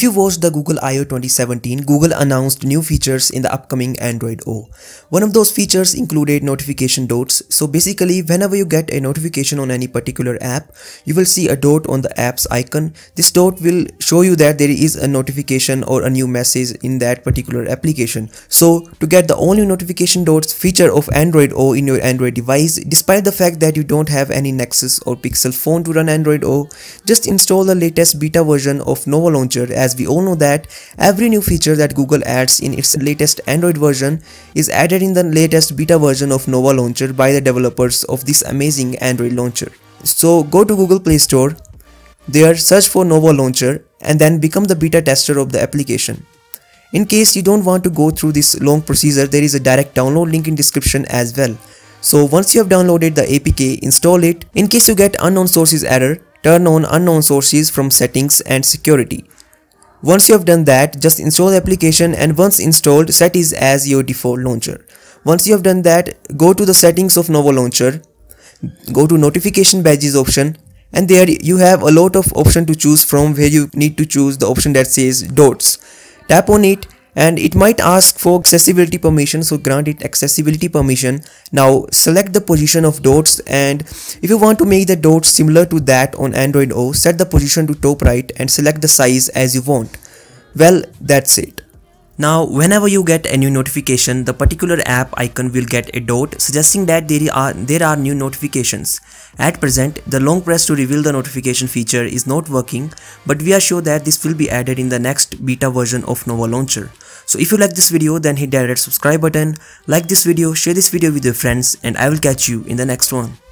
If you watched the Google I.O. 2017, Google announced new features in the upcoming Android O. One of those features included notification dots. So basically, whenever you get a notification on any particular app, you will see a dot on the app's icon. This dot will show you that there is a notification or a new message in that particular application. So to get the new notification dots feature of Android O in your Android device, despite the fact that you don't have any Nexus or Pixel phone to run Android O, just install the latest beta version of Nova Launcher as we all know that every new feature that Google adds in its latest Android version is added in the latest beta version of Nova Launcher by the developers of this amazing Android launcher. So go to Google Play Store, there search for Nova Launcher and then become the beta tester of the application. In case you don't want to go through this long procedure, there is a direct download link in description as well. So once you have downloaded the APK, install it. In case you get unknown sources error, turn on unknown sources from settings and security. Once you have done that, just install the application and once installed, set it as your default launcher. Once you have done that, go to the settings of Nova Launcher, go to notification badges option and there you have a lot of option to choose from where you need to choose the option that says dots. Tap on it and it might ask for accessibility permission so grant it accessibility permission. Now select the position of dots and if you want to make the dots similar to that on android o set the position to top right and select the size as you want. Well that's it now, whenever you get a new notification, the particular app icon will get a dot suggesting that there are, there are new notifications. At present, the long press to reveal the notification feature is not working, but we are sure that this will be added in the next beta version of Nova Launcher. So if you like this video, then hit that red subscribe button, like this video, share this video with your friends, and I will catch you in the next one.